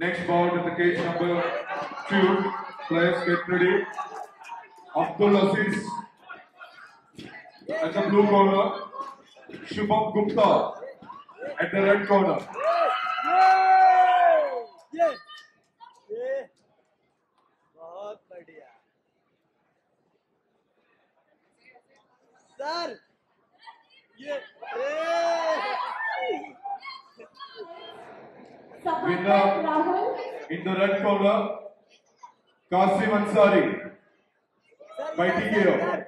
Next bout in the cage number two. Players get ready. Abdul Aziz at the blue corner. Shubham Gupta at the red corner. ये ये बहुत बढ़िया sir ये in the, in red corner, Qasim Ansari, fighting here.